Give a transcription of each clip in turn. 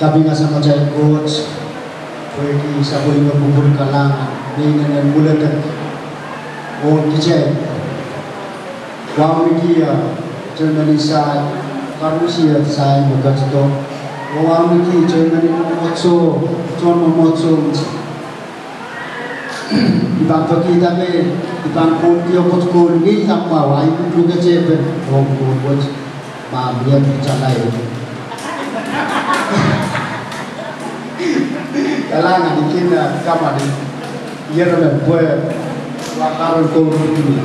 Tapi nga sama saya coach, pwede sa ko yung bubur ka lang, may nanan mula na o kijay. Wang miki ya, Germany sa Karusia sa mo gasto. Wang miki Germany mo motso, John mo motso. Ibang pagkita me, ibang kun kiyo kot kun ni takwa wa ibu juga jepen, wong kun kot ma biar bicara elanga dikina kama di yero le bue wa karo ko ni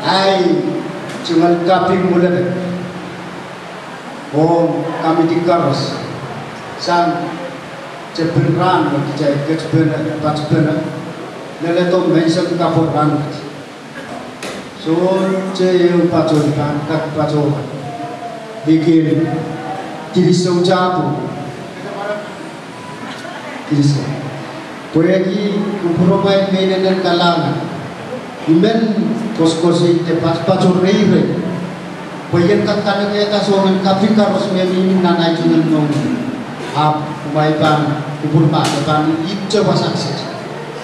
ai cungal kapi mule oh kami di karos san ceberan bagi jaya keceberan dapat ceberan eh. lele to mention kaporan so jaya pacoran kat pacoran bikin. Ceye pacol kan kak pacol bikin Kiriso Jabu Kiriso Poyagi Upuromay Menen Kalanga Imen Koskosi Te Pachor Reire Poyen Kakana Kaya Songan Kapi Karos Memi Nanay Junan Nong Ap Umay Pan Upurma Pan Itche Wasaksis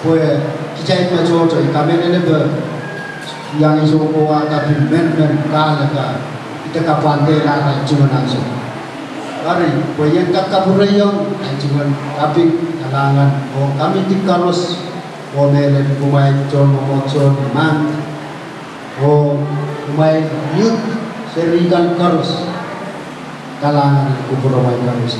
Poye Kijay Majoto Ikamene Nebe Yang iso ko Kapi Men Men Kala Ka Ita Kapante Lala Junan Mari boyang kakaburayon ay cuman kapi kalangan o kami tikaros o oh, melen kumain chon mamotson man o oh, kumain yut serigan karos kalangan kuburamay karos.